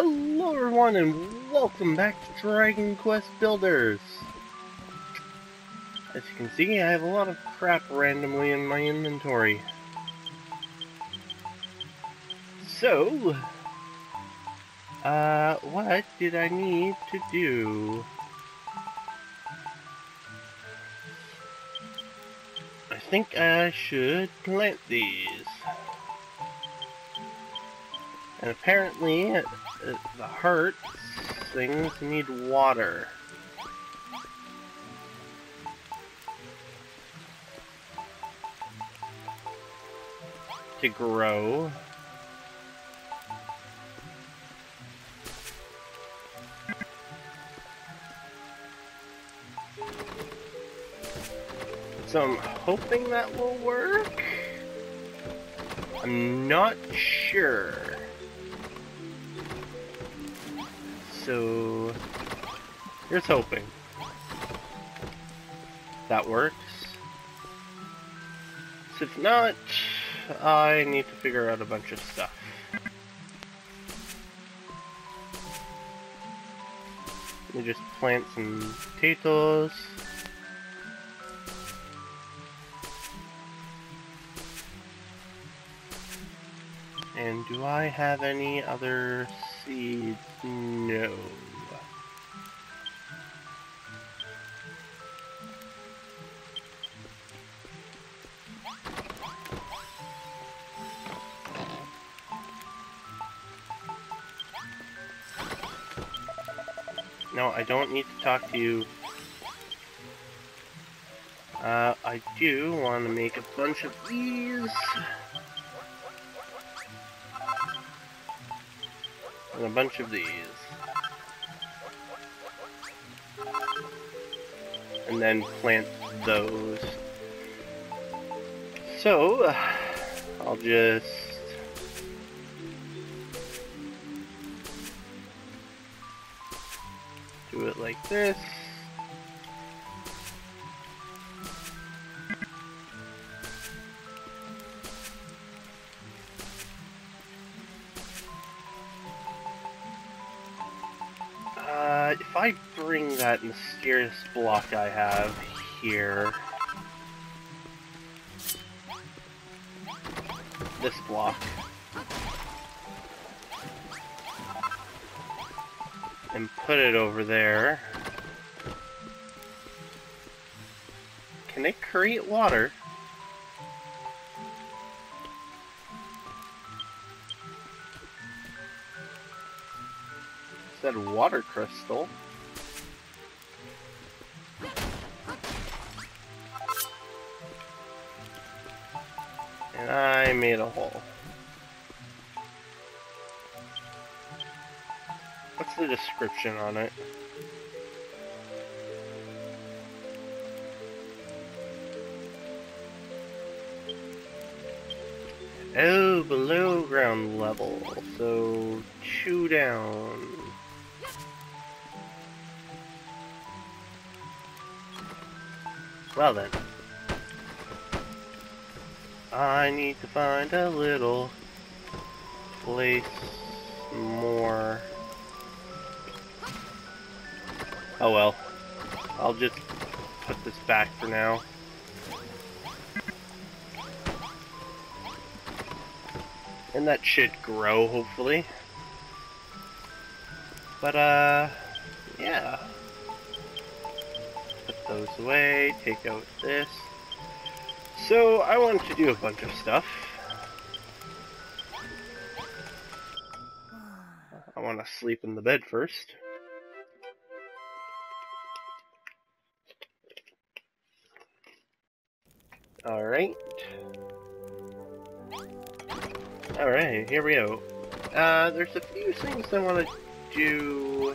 Hello everyone and welcome back to Dragon Quest Builders! As you can see, I have a lot of crap randomly in my inventory. So, uh, what did I need to do? I think I should plant these. And apparently, uh, the heart things need water. To grow. So I'm hoping that will work. I'm not sure. So here's hoping. That works. So if not, I need to figure out a bunch of stuff. Let me just plant some potatoes. And do I have any other seeds? No. No, I don't need to talk to you. Uh, I do want to make a bunch of these. And a bunch of these. And then plant those. So, uh, I'll just... Do it like this. That mysterious block I have here... This block. And put it over there. Can it create water? said water crystal. I made a hole. What's the description on it? Oh, below ground level, so two down. Well then. I need to find a little place more. Oh well. I'll just put this back for now. And that should grow, hopefully. But, uh, yeah Put those away, take out this. So I want to do a bunch of stuff. I want to sleep in the bed first. Alright. Alright, here we go. Uh, there's a few things I want to do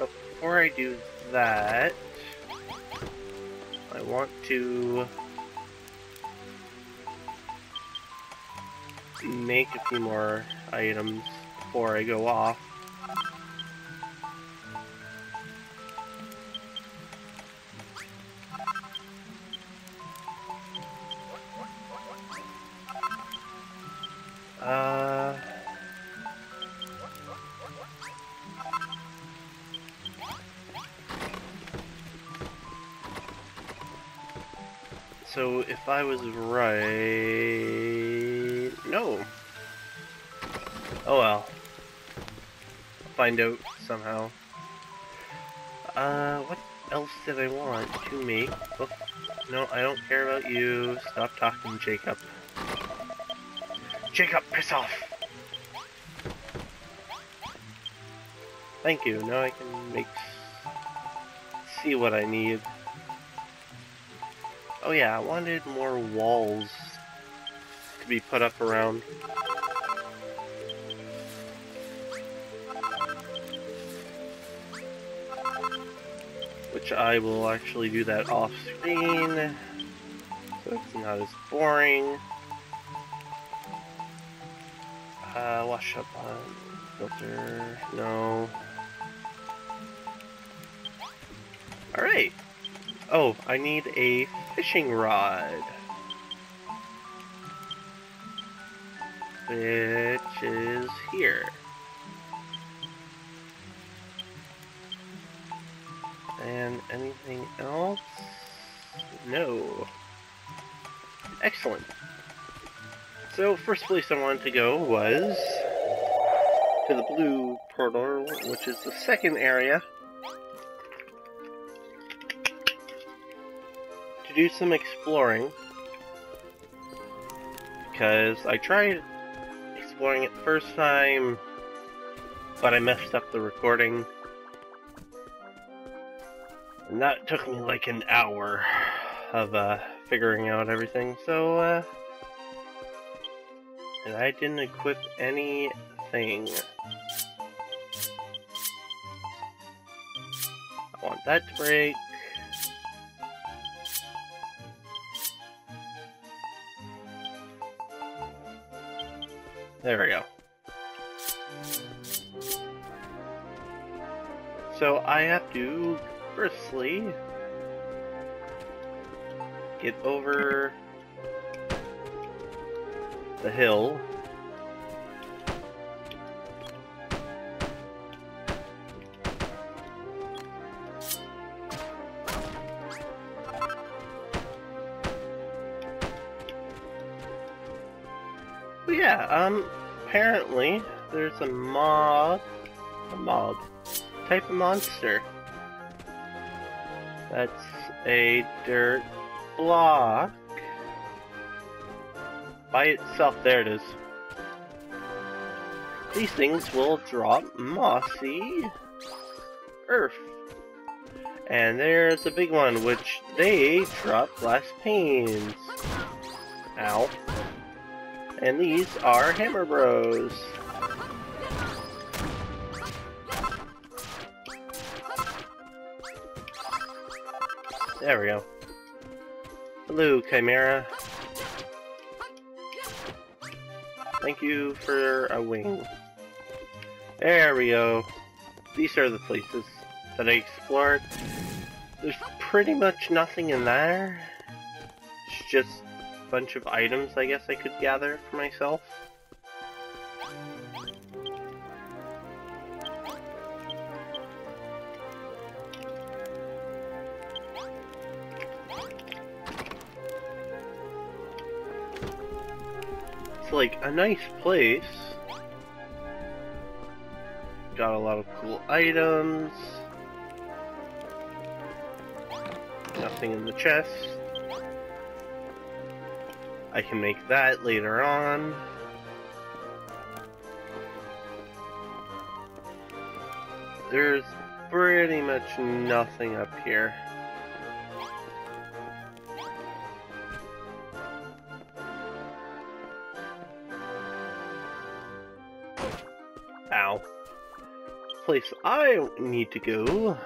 before I do that, I want to make a few more items before I go off. Uh, what else did I want to make? Oh, no, I don't care about you. Stop talking, Jacob. Jacob, piss off! Thank you. Now I can make... see what I need. Oh yeah, I wanted more walls to be put up around. Which I will actually do that off screen, so it's not as boring. Uh, wash up on filter, no. Alright. Oh, I need a fishing rod. Which is here. And anything else? No. Excellent. So, first place I wanted to go was to the blue portal, which is the second area. To do some exploring. Because I tried exploring it first time, but I messed up the recording. And that took me like an hour of uh, figuring out everything, so uh, and I didn't equip anything. I want that to break. There we go. So I have to, firstly, get over the hill. But yeah, um, apparently there's a mob, a mob, type of monster. That's a dirt block by itself. There it is. These things will drop mossy earth. And there's a big one, which they drop glass panes. Ow. And these are Hammer Bros. There we go. Hello, Chimera. Thank you for a wing. There we go. These are the places that I explored. There's pretty much nothing in there. It's just a bunch of items I guess I could gather for myself. It's like a nice place. Got a lot of cool items. Nothing in the chest. I can make that later on. There's pretty much nothing up here. Place I need to go.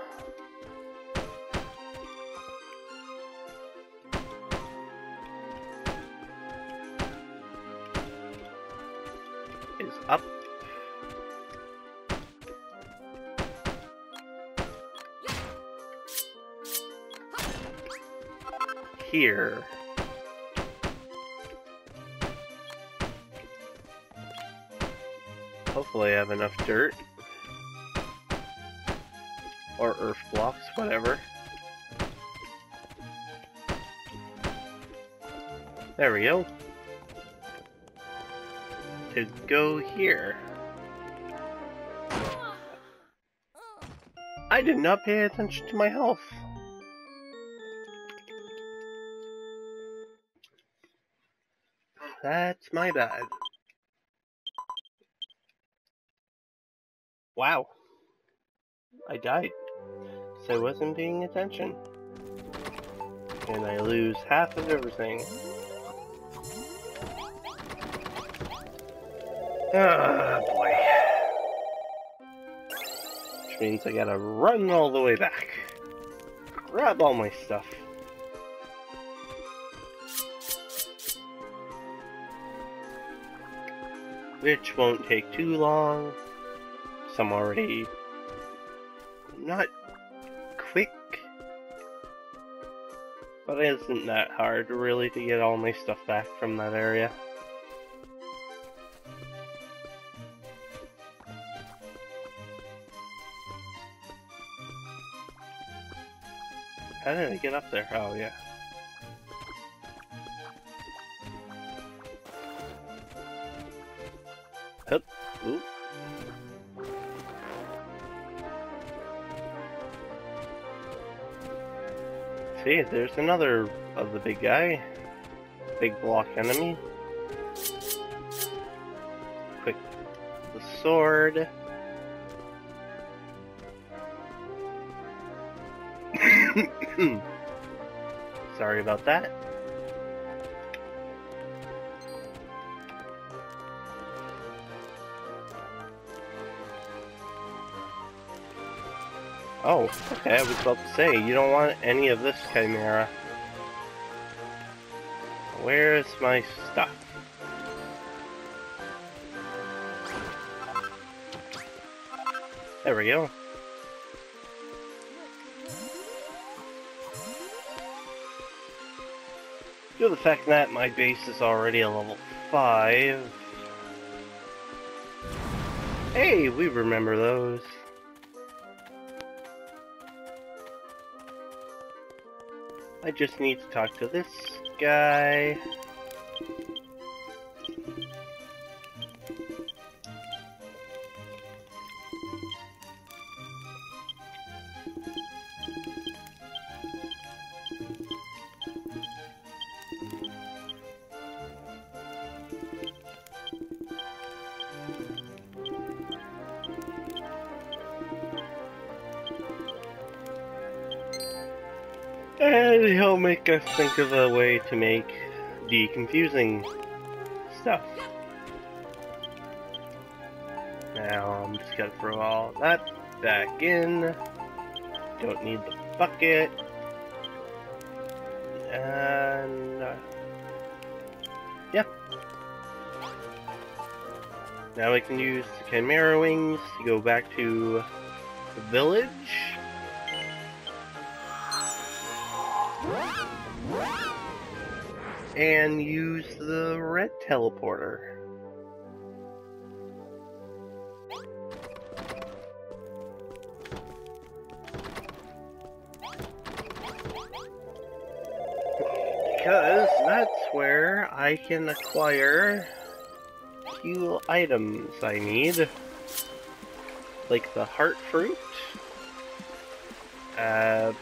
Is up. Here. Hopefully I have enough dirt. Or earth blocks, whatever. There we go. To go here. I did not pay attention to my health. That's my bad. Wow. I died. I wasn't paying attention. And I lose half of everything. Ah, boy. Which means I gotta run all the way back. Grab all my stuff. Which won't take too long. Some already not but it isn't that hard really to get all my stuff back from that area. How did I get up there? Oh, yeah. See, there's another of the big guy. Big block enemy. Quick. The sword. Sorry about that. Oh, okay, I was about to say, you don't want any of this Chimera. Where's my stuff? There we go. Due to the fact that my base is already a level 5. Hey, we remember those. I just need to talk to this guy. Us think of a way to make the confusing stuff. Now I'm just gonna throw all that back in. Don't need the bucket. And... Uh, yeah. Now we can use the Chimera Wings to go back to the village. And use the red teleporter. Because that's where I can acquire few items I need. Like the heart fruit, uh,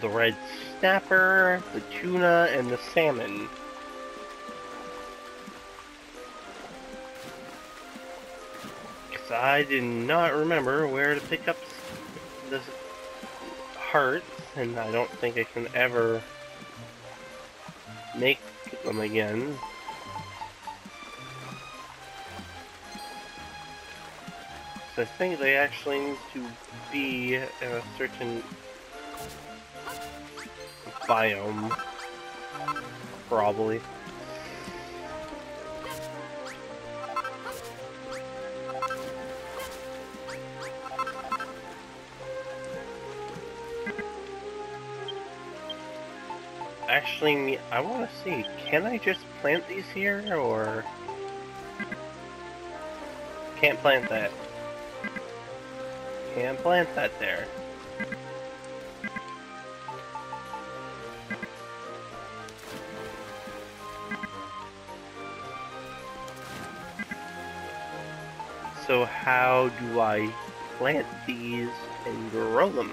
the red snapper, the tuna, and the salmon. Because I did not remember where to pick up the hearts, and I don't think I can ever make them again. So I think they actually need to be in a certain biome. Probably. Actually, I want to see, can I just plant these here, or... Can't plant that. Can't plant that there. So how do I plant these and grow them?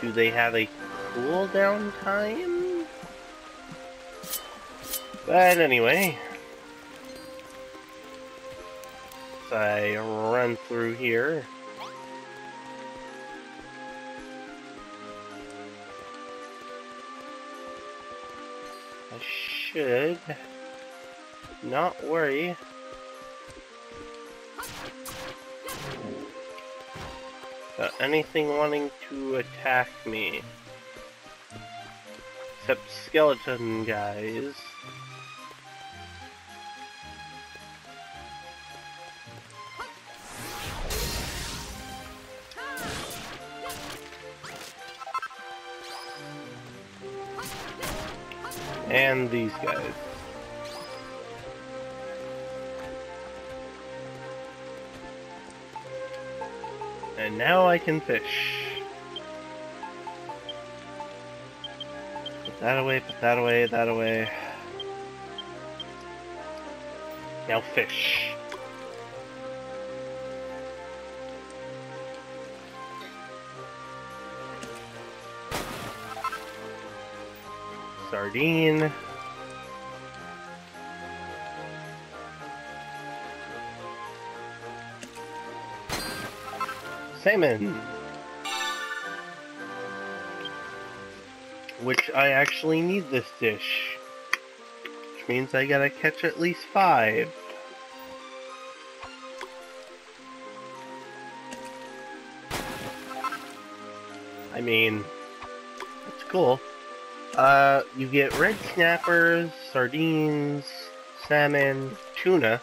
Do they have a cooldown time? But anyway, as I run through here, I should not worry about anything wanting to attack me. Except skeleton guys. And these guys. Now I can fish. Put that away, put that away, that away. Now fish. Sardine. Salmon. Which I actually need this dish. Which means I gotta catch at least five. I mean, it's cool. Uh, you get red snappers, sardines, salmon, tuna.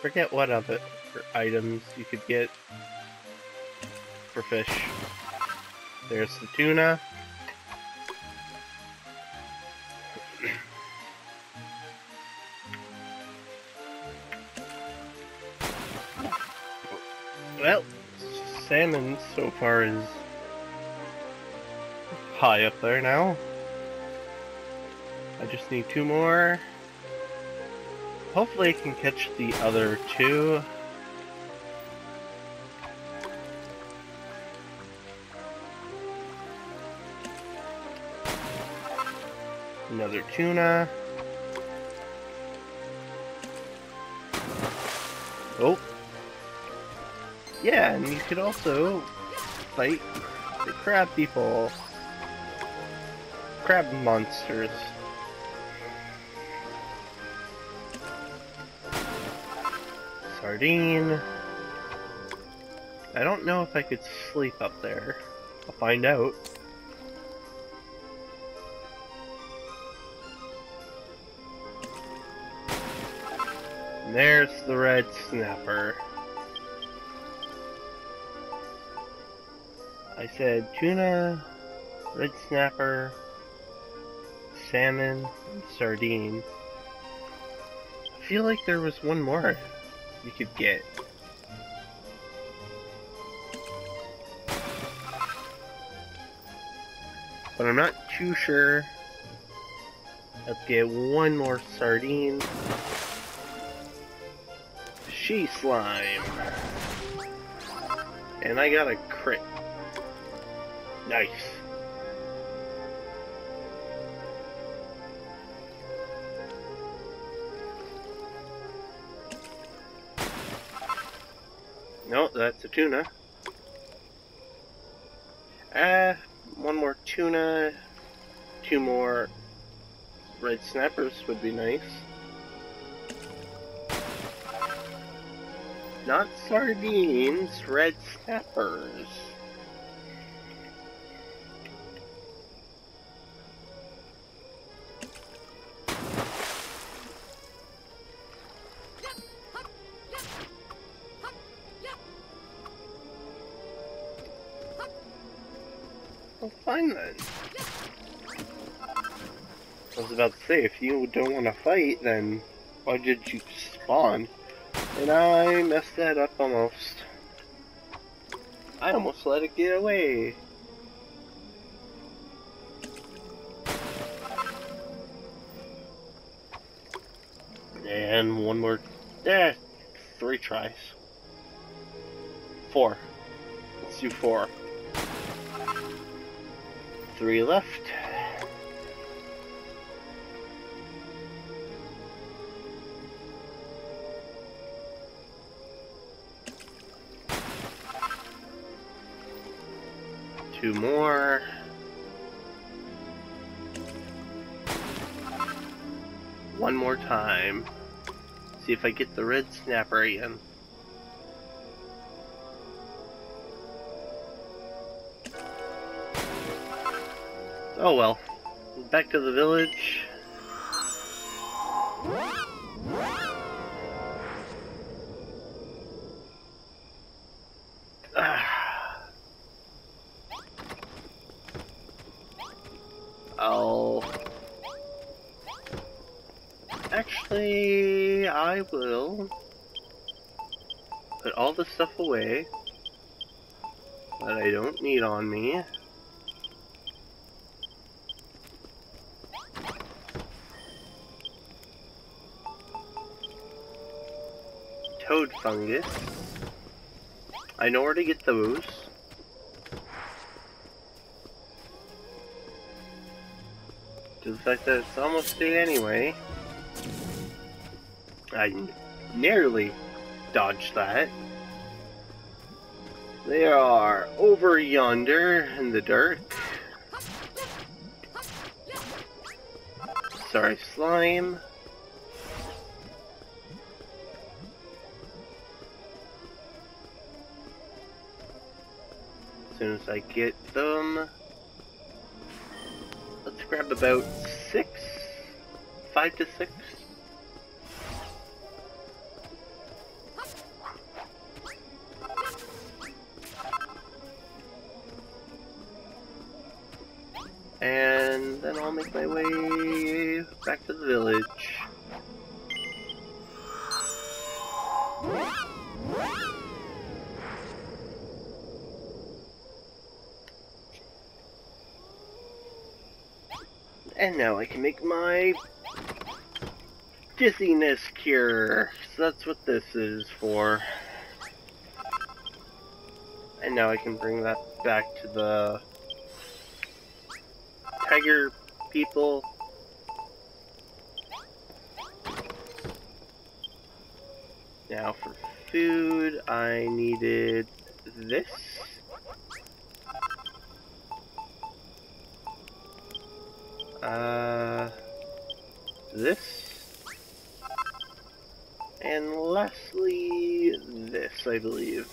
Forget what other items you could get for fish. There's the tuna. Well, salmon so far is high up there now. I just need two more. Hopefully I can catch the other two. Another tuna. Oh. Yeah, and you could also fight the crab people. Crab monsters. Sardine. I don't know if I could sleep up there. I'll find out. And there's the red snapper. I said tuna, red snapper, salmon, sardine. I feel like there was one more you could get. But I'm not too sure. Let's get one more sardine. She slime. And I got a crit. Nice. No, that's a tuna. Uh, one more tuna, two more red snappers would be nice. Not sardines, red snappers. About to say, if you don't want to fight, then why did you spawn? And I messed that up almost. I almost let it get away. And one more. Eh, three tries. Four. Let's do four. Three left. Two more. One more time. See if I get the red snapper again. Oh well. Back to the village. Stuff away that I don't need on me. Toad fungus. I know where to get those. To the fact that it's almost day anyway. I nearly dodged that. They are over yonder in the dirt. Sorry, slime. As soon as I get them, let's grab about six, five to six. And then I'll make my way back to the village. And now I can make my dizziness cure. So that's what this is for. And now I can bring that back to the tiger people. Now for food, I needed this. Uh, this. And lastly, this, I believe.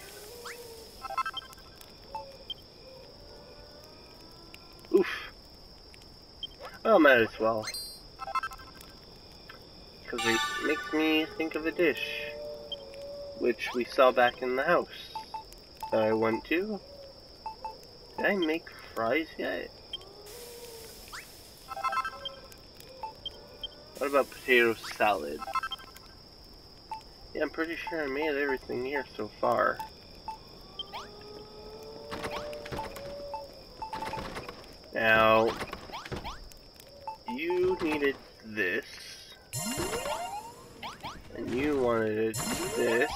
Well, might as well. Because it makes me think of a dish. Which we saw back in the house that I went to. Did I make fries yet? What about potato salad? Yeah, I'm pretty sure I made everything here so far. Now, you needed this. And you wanted this.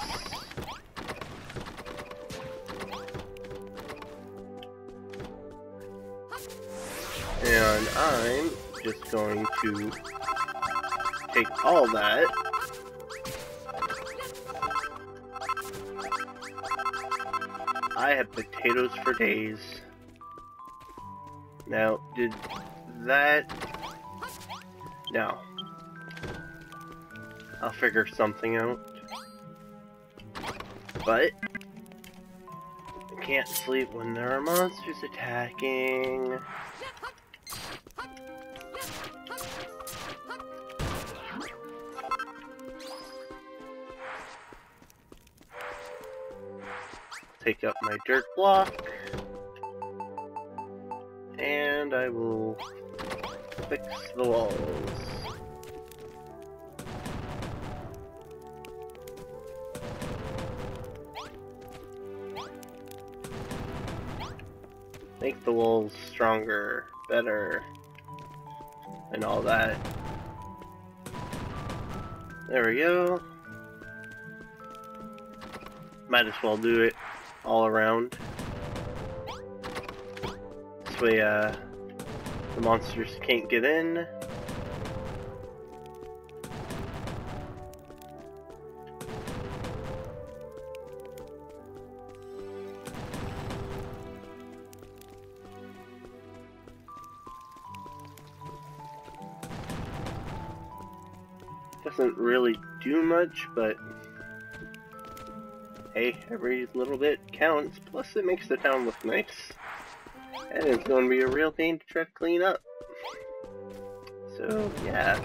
And I'm just going to take all that. I have potatoes for days. Now, did that... No. I'll figure something out. But... I can't sleep when there are monsters attacking. Take up my dirt block. And I will fix the walls. Make the walls stronger, better, and all that. There we go. Might as well do it all around. This way, uh, the monsters can't get in. Doesn't really do much, but hey, every little bit counts. Plus, it makes the town look nice. And it's going to be a real pain to try to clean up. So, yeah.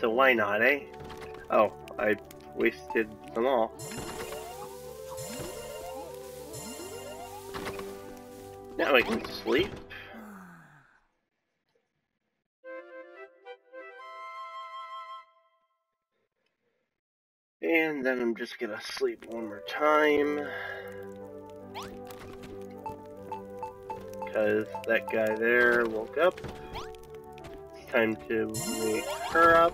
So why not, eh? Oh, I wasted them all. Now I can sleep. And then I'm just gonna sleep one more time. Because that guy there woke up. It's time to wake her up.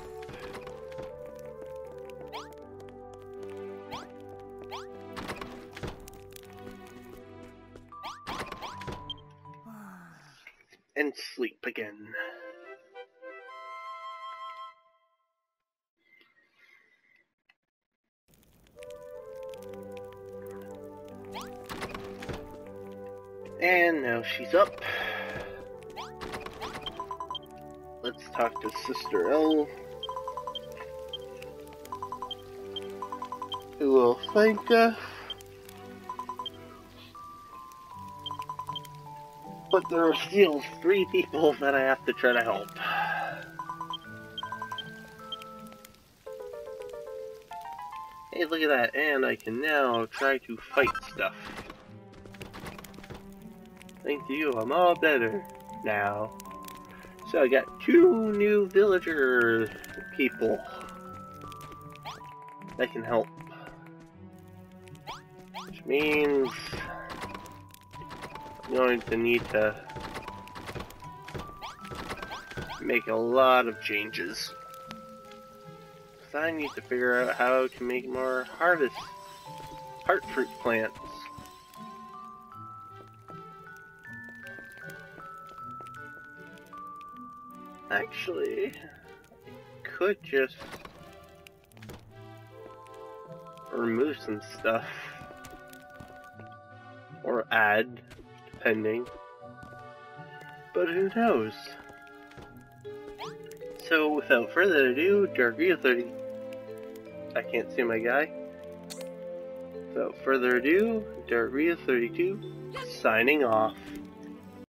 And sleep again. She's up. Let's talk to Sister L. Who will thank us. But there are still three people that I have to try to help. Hey, look at that, and I can now try to fight stuff. Thank you, I'm all better now. So I got two new villager people that can help. Which means I'm going to need to make a lot of changes. So I need to figure out how to make more harvest heart fruit plants. Actually, could just remove some stuff or add, depending. But who knows? So without further ado, DarkRio 30. I can't see my guy. Without further ado, DarkRio 32 signing off.